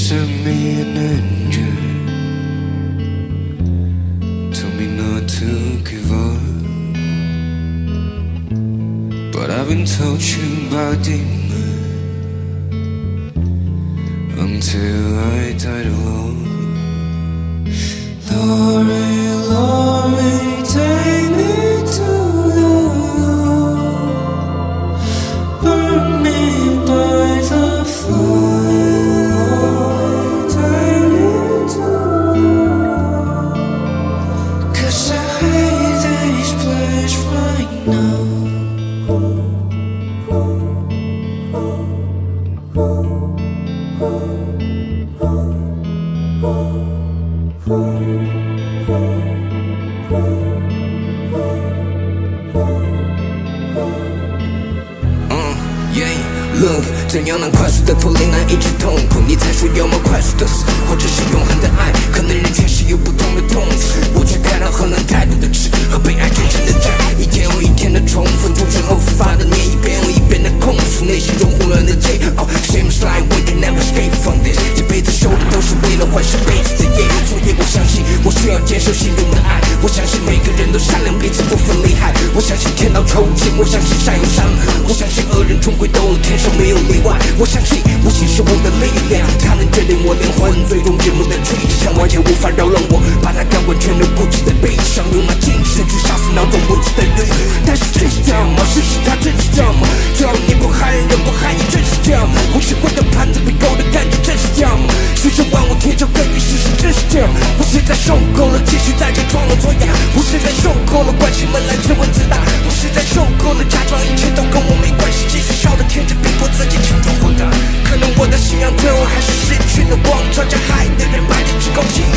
used me an angel Told me not to give up But I've been told you by demons. Until I died 怎样能快速的脱离难抑制痛苦？你才说有要接受心中的爱，我相信每个人都善良，彼此不分利害，我相信天道酬勤，我相信善有善恶，我相信恶人终归都有天生没有例外，我相信无情是我的力量，它能决定我灵魂最终日暮的去向，完全无法扰乱我，把它干完全留不住的悲伤，用那精神去杀死脑中无知的人。但是真是这样吗？事实它真是这样大家海的人巴黎吃烤鸡